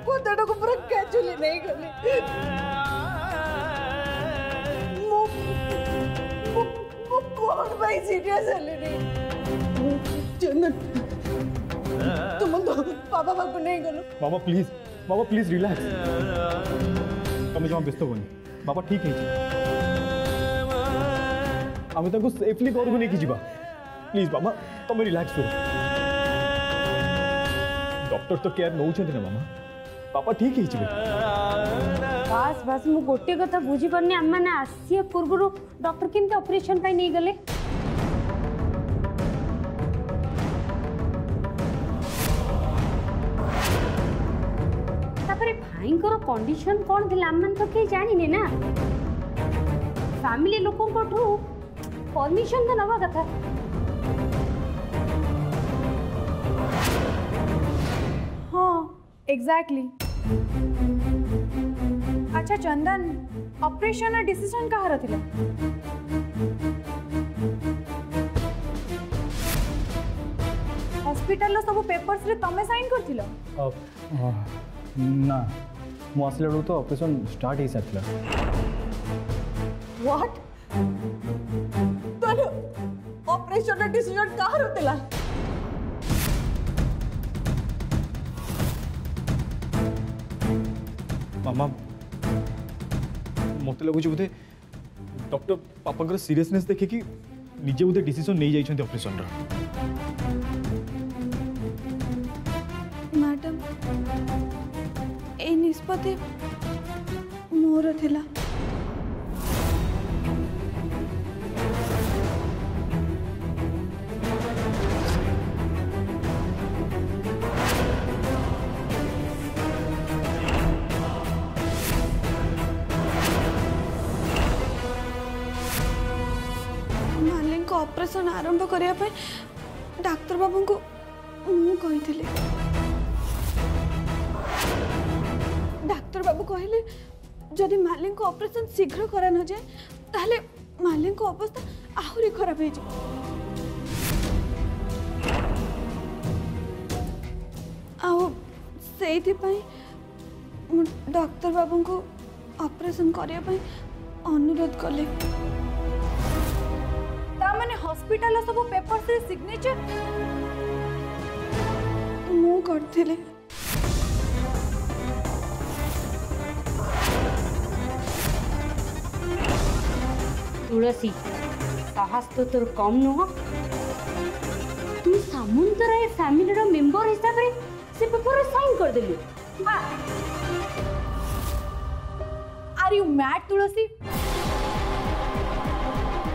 ಮುಕ್ಕೋತಡ ಗೊಬ್ಬರ ಕ್ಯಾಚುಲಿ ನೈಗಲಿ ಮುಕ್ಕೋಡ್ by serious ಅಲ್ಲಿ ರೀ ಚಂದನ್ ತುಮಂದು ಪಾಪ ಬಾಬು ನೈಗಲು ಮಾಮ ಪ್ಲೀಸ್ ಮಾಮ ಪ್ಲೀಸ್ ರಿಲ್ಯಾಕ್ಸ್ તમે જવા બેસતો કોની બાપા ઠીક ହେଇଛି ଆମେ ତାଙ୍କୁ ସେଫଲି ଘରକୁ ନେଇକି ଯିବା ପ୍ଲିଜ୍ ବାବା ତମେ ରିଲାକ୍ସ ହୁଅ ଡକ୍ଟର ତ କେୟାର ନେଉଛନ୍ତି ନା ମାମା पापा ठीक ହେଇଛି ବେଟା ବାସ୍ ବାସ୍ ମୁଁ ଗୋଟିଏ କଥା ବୁଝିପାରୁନି ଆମେମାନେ ଆସିବା ପୂର୍ବରୁ ଡକ୍ଟର କେମିତି ଅପରେସନ୍ ପାଇଁ ନେଇଗଲେ ତାପରେ ଭାଇଙ୍କର କଣ୍ଡିସନ୍ କ'ଣ ଥିଲା ଆମେମାନେ ତ କେହି ଜାଣିନେ ନା ଫ୍ୟାମିଲି ଲୋକଙ୍କଠୁ ପରମିସନ୍ ତ ନେବା କଥା एग्जैक्टली exactly. अच्छा चंदन ऑपरेशन और डिसीजन कहाँ थिला हॉस्पिटल लो सब पेपर्स रे तमे साइन कर अब हाँ, ना मु आसले तो ऑपरेशन स्टार्ट हे साथिला व्हाट तो ऑपरेशन और डिसीजन कहाँ थिला मामा मत लगुच बोधे डक्टर बापा सीरीयसने देखिक निजे बोधे डीसीसन नहीं जाइंट अपरेसन र मोर थिला ऑपरेशन आरंभ करने पे बाबू को मुंह कही बाबू कहले जदि माली को ऑपरेशन शीघ्र करान जाए ताले माली को अवस्था आहुरी खराब हो डॉक्टर बाबू को ऑपरेशन करने अनुरोध कले ତାମାନେ ହସ୍ପିଟାଲ ସବୁ ପେପର୍ସରେ ସିଗ୍ନେଚର ମୁଁ କରିଥିଲି ତୁଳସୀ ସାହସ ତ ତୋର କମ୍ ନୁହଁ ତୁ ସାମନ୍ତରାୟ ଫ୍ୟାମିଲିର ମେମ୍ବର ହିସାବରେ ସେ ପେପରରେ ସାଇନ୍ କରିଦେଲୁ ଆର୍ ୟୁ ମ୍ୟାଡ୍ ତୁଳସୀ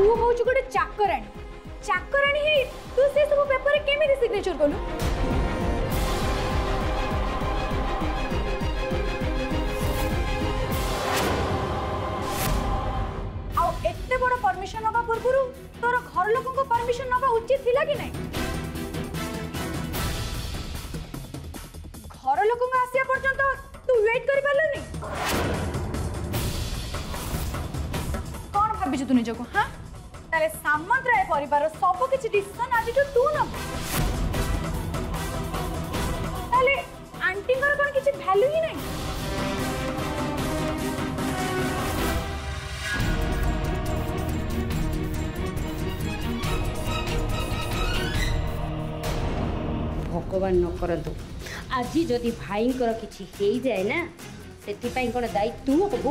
तु हूँ गोटे चाकराणी चाकराणी तु से सब पेपर केमी सिग्नेचर कलु परमिशन नबा पूर्व तोर घर लोक परमिशन नबा उचित थिला कि नै घर लोक आसिया पर्यंत तू वेट करि पालुनी कोन भाबी छ तू निजको हां তাহলে সামন্ত রায় পরিবার সব ডিসিশন আজ তু নব তাহলে আন্টিঙ্কর কোন কিছু ভ্যালু হি নাই ভগবান ন করতু আজ যদি ভাইঙ্কর কিছু হয়ে যায় না সেপাই কোণ দায়িত্ব হবু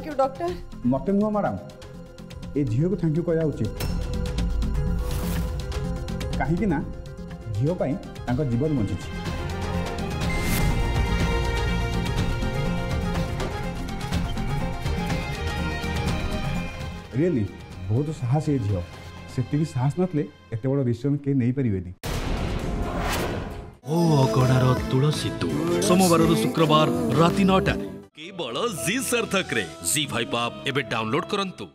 थैंक यू डॉक्टर मते नुह मैडम ए झील को थैंक यू कहना उचित कहीं झीपाई जीवन बची रियली बहुत साहसी झील से साहस नतले एत बड़ डिसीजन के नहीं पारे ओ अगणार तुलसी तू सोमवार शुक्रवार राति नौटा केवल जी सार्थक रे जी फाइव आप एबे डाउनलोड करंतु